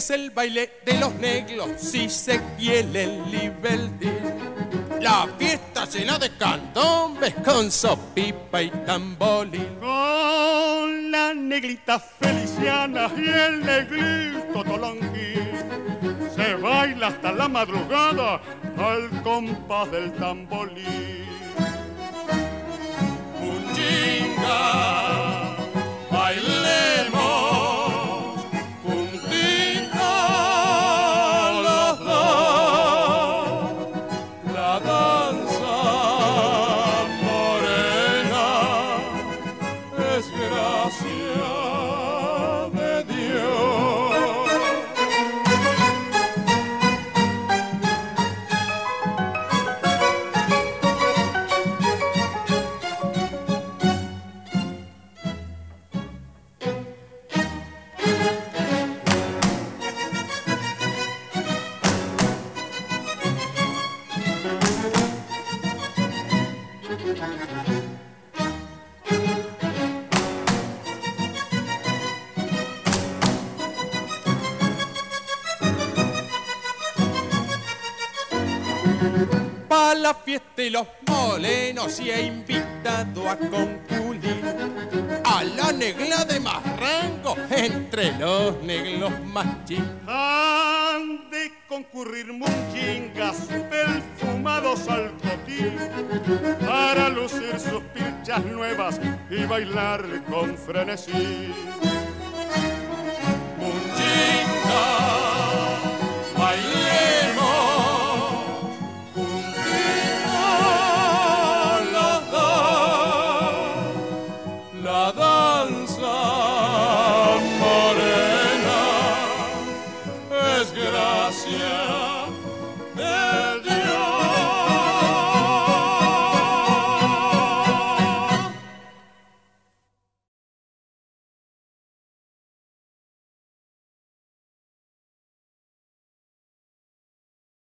es el baile de los negros, si se quiere el liberty. La fiesta llena de candombes con sopipa y tambolín. Con la negrita feliciana y el negrito tolonquí. Se baila hasta la madrugada al compás del tambolí. Pa' la fiesta y los molenos y he invitado a concluir a la negra de más rango entre los negros más chicos. Han de concurrir munchingas perfumados al cotín bailar con frenesí. Munchita, bailemos juntitos la, da, la danza morena es gracia.